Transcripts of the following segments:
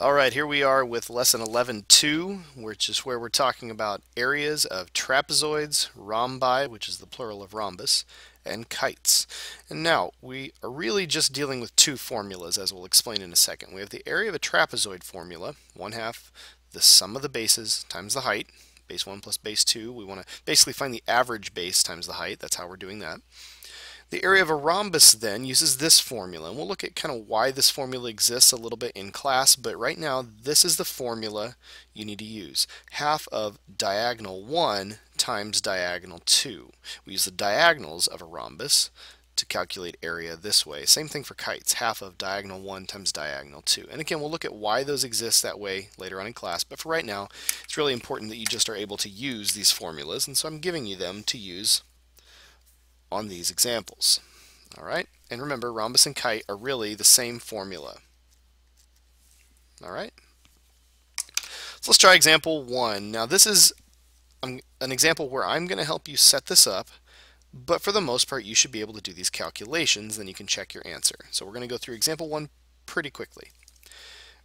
All right, here we are with lesson 11.2, which is where we're talking about areas of trapezoids, rhombi, which is the plural of rhombus, and kites. And now, we are really just dealing with two formulas, as we'll explain in a second. We have the area of a trapezoid formula, 1 half the sum of the bases times the height, base 1 plus base 2. We want to basically find the average base times the height. That's how we're doing that. The area of a rhombus then uses this formula, and we'll look at kind of why this formula exists a little bit in class, but right now this is the formula you need to use. Half of diagonal 1 times diagonal 2. We use the diagonals of a rhombus to calculate area this way. Same thing for kites, half of diagonal 1 times diagonal 2. And again, we'll look at why those exist that way later on in class, but for right now, it's really important that you just are able to use these formulas, and so I'm giving you them to use on these examples. All right, and remember, rhombus and kite are really the same formula. All right, so let's try example one. Now this is um, an example where I'm going to help you set this up, but for the most part, you should be able to do these calculations, then you can check your answer. So we're going to go through example one pretty quickly.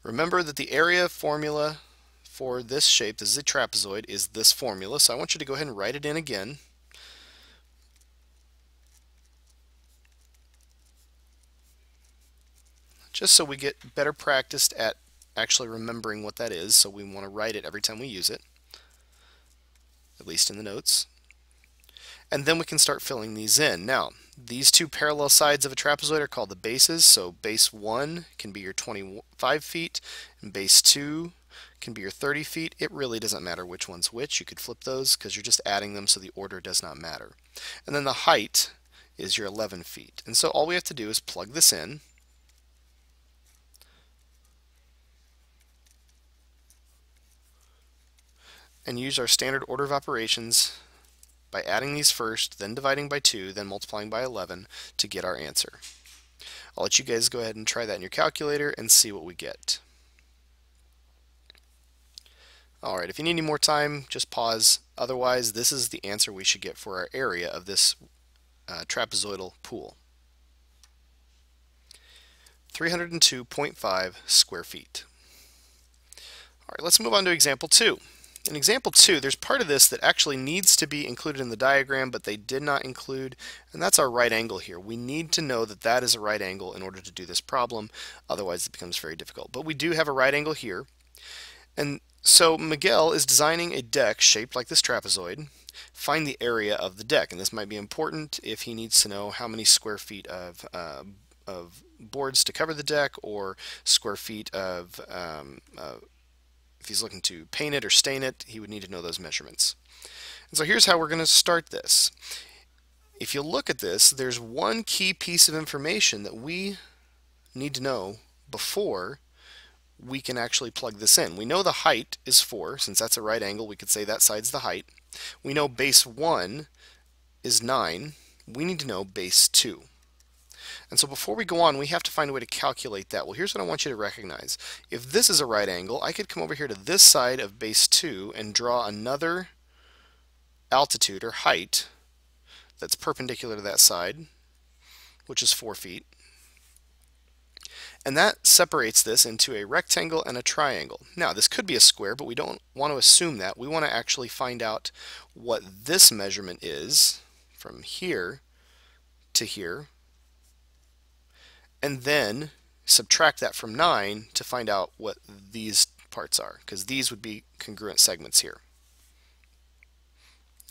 Remember that the area formula for this shape, this is a trapezoid, is this formula. So I want you to go ahead and write it in again. Just so we get better practiced at actually remembering what that is. So we want to write it every time we use it, at least in the notes. And then we can start filling these in. Now, these two parallel sides of a trapezoid are called the bases. So base 1 can be your 25 feet, and base 2 can be your 30 feet. It really doesn't matter which one's which. You could flip those because you're just adding them so the order does not matter. And then the height is your 11 feet. And so all we have to do is plug this in. And use our standard order of operations by adding these first, then dividing by 2, then multiplying by 11 to get our answer. I'll let you guys go ahead and try that in your calculator and see what we get. Alright, if you need any more time, just pause. Otherwise, this is the answer we should get for our area of this uh, trapezoidal pool. 302.5 square feet. Alright, let's move on to example 2. In example 2, there's part of this that actually needs to be included in the diagram, but they did not include, and that's our right angle here. We need to know that that is a right angle in order to do this problem, otherwise it becomes very difficult. But we do have a right angle here, and so Miguel is designing a deck shaped like this trapezoid. Find the area of the deck, and this might be important if he needs to know how many square feet of, uh, of boards to cover the deck or square feet of um, uh, if he's looking to paint it or stain it, he would need to know those measurements. And so here's how we're going to start this. If you look at this, there's one key piece of information that we need to know before we can actually plug this in. We know the height is 4. Since that's a right angle, we could say that side's the height. We know base 1 is 9. We need to know base 2. And so before we go on, we have to find a way to calculate that. Well, here's what I want you to recognize. If this is a right angle, I could come over here to this side of base 2 and draw another altitude or height that's perpendicular to that side, which is 4 feet. And that separates this into a rectangle and a triangle. Now, this could be a square, but we don't want to assume that. We want to actually find out what this measurement is from here to here and then subtract that from 9 to find out what these parts are, because these would be congruent segments here.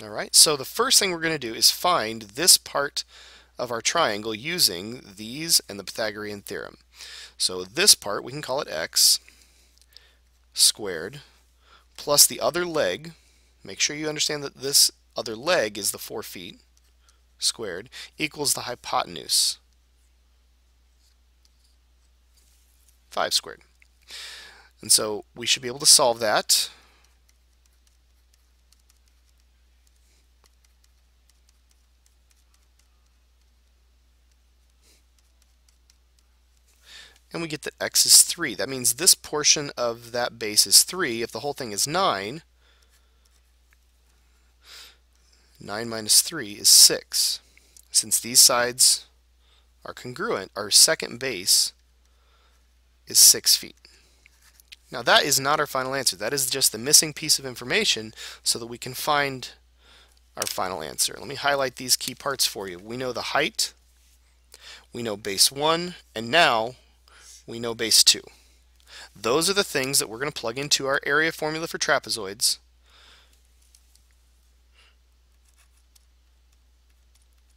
All right, so the first thing we're going to do is find this part of our triangle using these and the Pythagorean theorem. So this part, we can call it x squared plus the other leg. Make sure you understand that this other leg is the 4 feet squared equals the hypotenuse. 5 squared. And so we should be able to solve that. and we get that x is 3. That means this portion of that base is 3. If the whole thing is 9, 9 minus 3 is 6. Since these sides are congruent, our second base is 6 feet. Now that is not our final answer. That is just the missing piece of information so that we can find our final answer. Let me highlight these key parts for you. We know the height, we know base 1, and now we know base 2. Those are the things that we're going to plug into our area formula for trapezoids.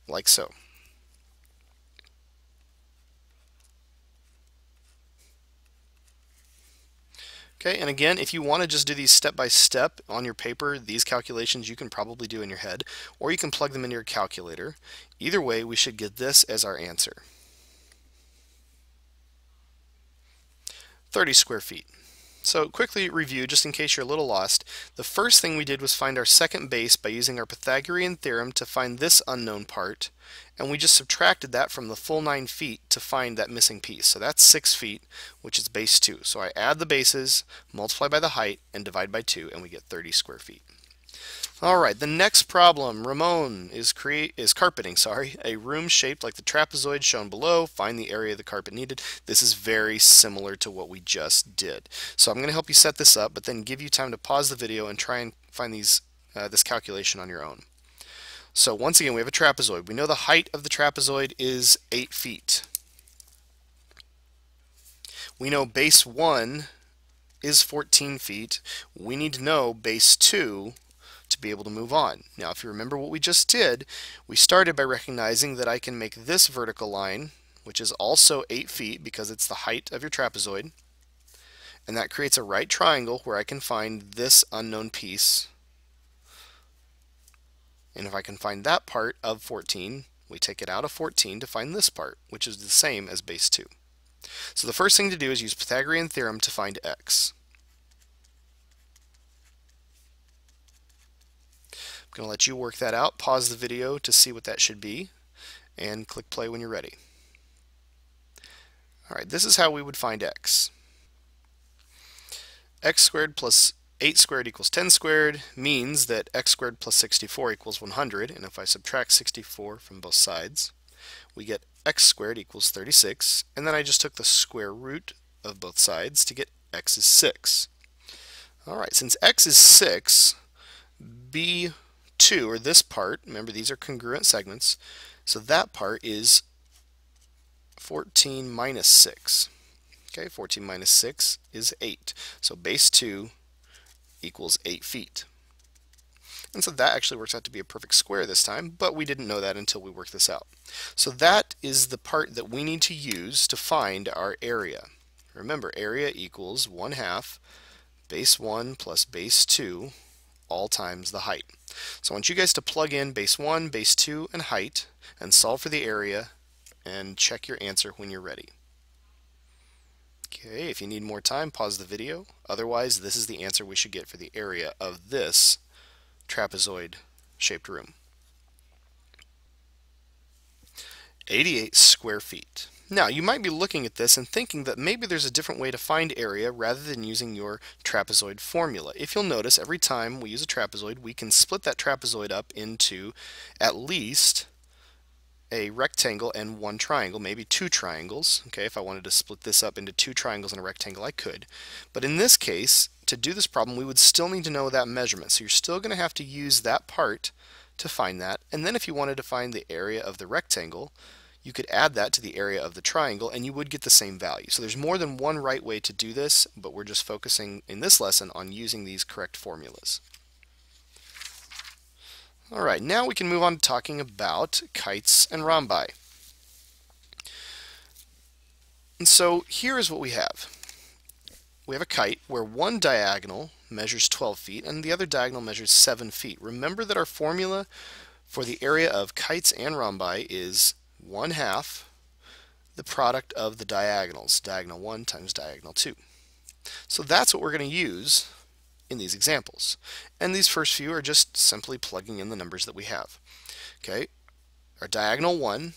Like so. Okay, and again, if you want to just do these step by step on your paper, these calculations you can probably do in your head, or you can plug them into your calculator. Either way, we should get this as our answer. 30 square feet. So quickly review, just in case you're a little lost, the first thing we did was find our second base by using our Pythagorean theorem to find this unknown part, and we just subtracted that from the full 9 feet to find that missing piece. So that's 6 feet, which is base 2. So I add the bases, multiply by the height, and divide by 2, and we get 30 square feet. All right, the next problem, Ramon is create is carpeting, sorry, a room shaped like the trapezoid shown below. Find the area of the carpet needed. This is very similar to what we just did. So I'm going to help you set this up, but then give you time to pause the video and try and find these uh, this calculation on your own. So once again, we have a trapezoid. We know the height of the trapezoid is 8 feet. We know base 1 is 14 feet. We need to know base 2 to be able to move on. Now if you remember what we just did, we started by recognizing that I can make this vertical line, which is also 8 feet because it's the height of your trapezoid, and that creates a right triangle where I can find this unknown piece. And if I can find that part of 14, we take it out of 14 to find this part, which is the same as base 2. So the first thing to do is use Pythagorean theorem to find x. I'm going to let you work that out. Pause the video to see what that should be and click play when you're ready. Alright, this is how we would find x. x squared plus 8 squared equals 10 squared means that x squared plus 64 equals 100, and if I subtract 64 from both sides, we get x squared equals 36, and then I just took the square root of both sides to get x is 6. Alright, since x is 6, b 2, or this part, remember these are congruent segments, so that part is 14 minus 6. Okay, 14 minus 6 is 8. So base 2 equals 8 feet. And so that actually works out to be a perfect square this time, but we didn't know that until we worked this out. So that is the part that we need to use to find our area. Remember, area equals 1 half base 1 plus base 2 all times the height. So I want you guys to plug in base 1, base 2, and height, and solve for the area, and check your answer when you're ready. Okay, if you need more time, pause the video. Otherwise, this is the answer we should get for the area of this trapezoid-shaped room. 88 square feet. Now, you might be looking at this and thinking that maybe there's a different way to find area rather than using your trapezoid formula. If you'll notice, every time we use a trapezoid, we can split that trapezoid up into at least a rectangle and one triangle, maybe two triangles. Okay, if I wanted to split this up into two triangles and a rectangle, I could. But in this case, to do this problem, we would still need to know that measurement. So you're still going to have to use that part to find that. And then if you wanted to find the area of the rectangle, you could add that to the area of the triangle and you would get the same value. So there's more than one right way to do this, but we're just focusing in this lesson on using these correct formulas. Alright, now we can move on to talking about kites and rhombi. And so here is what we have. We have a kite where one diagonal measures 12 feet and the other diagonal measures 7 feet. Remember that our formula for the area of kites and rhombi is 1 half the product of the diagonals, diagonal 1 times diagonal 2. So that's what we're going to use in these examples. And these first few are just simply plugging in the numbers that we have. Okay, our diagonal 1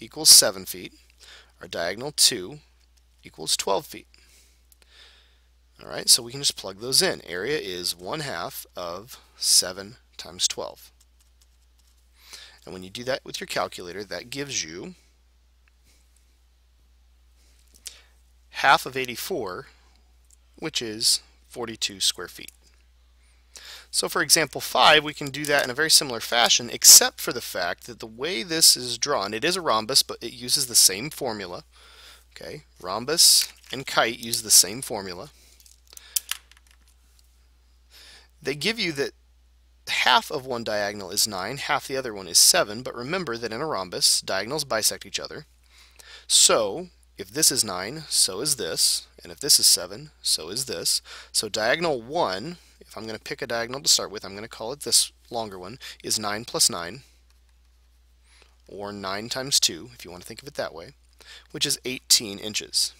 equals 7 feet. Our diagonal 2 equals 12 feet. All right, so we can just plug those in. Area is 1 half of 7 times 12. And when you do that with your calculator, that gives you half of 84, which is 42 square feet. So for example 5, we can do that in a very similar fashion, except for the fact that the way this is drawn, it is a rhombus, but it uses the same formula. Okay, rhombus and kite use the same formula. They give you that half of one diagonal is 9, half the other one is 7, but remember that in a rhombus, diagonals bisect each other. So, if this is 9, so is this, and if this is 7, so is this. So diagonal 1 if I'm going to pick a diagonal to start with, I'm going to call it this longer one, is 9 plus 9, or 9 times 2, if you want to think of it that way, which is 18 inches.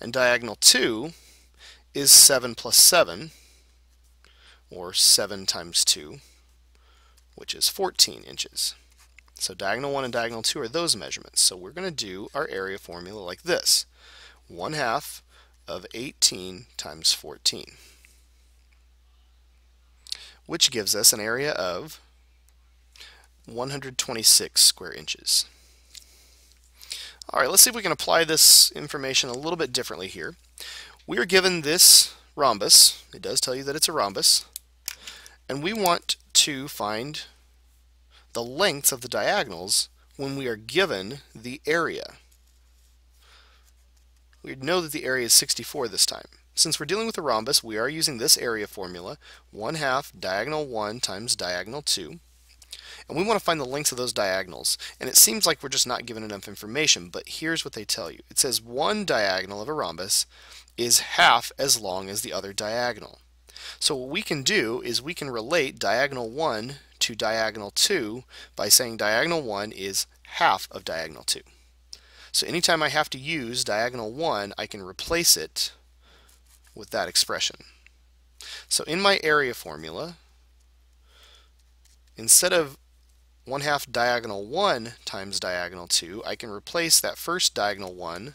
And diagonal 2 is 7 plus 7, or 7 times 2, which is 14 inches. So diagonal 1 and diagonal 2 are those measurements. So we're going to do our area formula like this. 1 half of 18 times 14 which gives us an area of 126 square inches. All right, let's see if we can apply this information a little bit differently here. We are given this rhombus. It does tell you that it's a rhombus. And we want to find the lengths of the diagonals when we are given the area. We know that the area is 64 this time. Since we're dealing with a rhombus, we are using this area formula, 1 half diagonal 1 times diagonal 2. And we want to find the lengths of those diagonals. And it seems like we're just not given enough information, but here's what they tell you. It says one diagonal of a rhombus is half as long as the other diagonal. So what we can do is we can relate diagonal 1 to diagonal 2 by saying diagonal 1 is half of diagonal 2. So anytime I have to use diagonal 1, I can replace it with that expression. So in my area formula, instead of 1 half diagonal 1 times diagonal 2, I can replace that first diagonal 1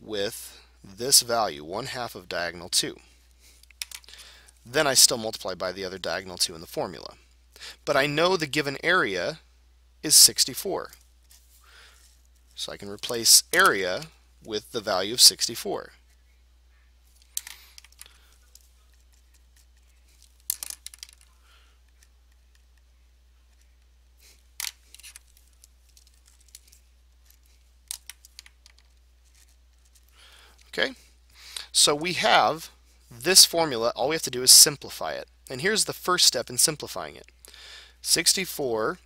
with this value, 1 half of diagonal 2. Then I still multiply by the other diagonal 2 in the formula. But I know the given area is 64. So I can replace area with the value of 64. Okay, so we have this formula. All we have to do is simplify it. And here's the first step in simplifying it. 64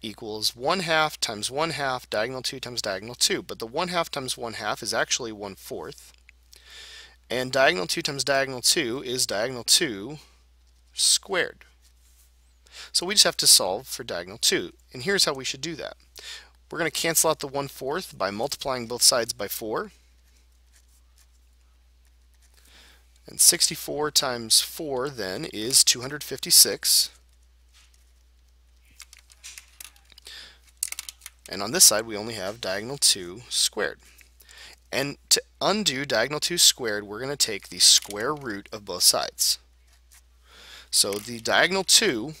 equals 1 half times 1 half diagonal 2 times diagonal 2. But the 1 half times 1 half is actually 1 fourth. And diagonal 2 times diagonal 2 is diagonal 2 squared. So we just have to solve for diagonal 2. And here's how we should do that. We're going to cancel out the 1 fourth by multiplying both sides by 4. And 64 times 4 then is 256. And on this side we only have diagonal 2 squared. And to undo diagonal 2 squared, we're going to take the square root of both sides. So the diagonal 2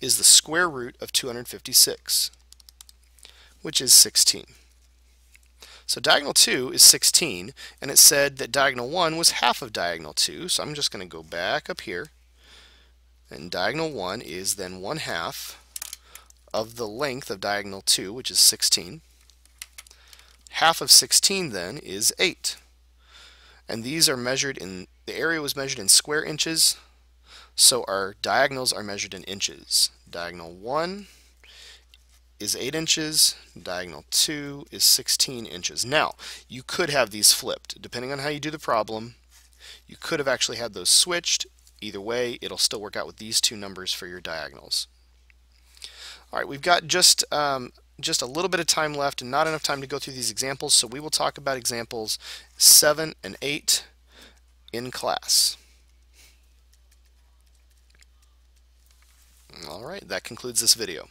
is the square root of 256, which is 16. So diagonal 2 is 16, and it said that diagonal 1 was half of diagonal 2, so I'm just going to go back up here, and diagonal 1 is then 1 half of the length of diagonal 2, which is 16. Half of 16 then is 8. And these are measured in, the area was measured in square inches, so our diagonals are measured in inches. Diagonal 1 is 8 inches, diagonal 2 is 16 inches. Now, you could have these flipped. Depending on how you do the problem, you could have actually had those switched. Either way, it'll still work out with these two numbers for your diagonals. All right, we've got just, um, just a little bit of time left and not enough time to go through these examples, so we will talk about examples 7 and 8 in class. All right, that concludes this video.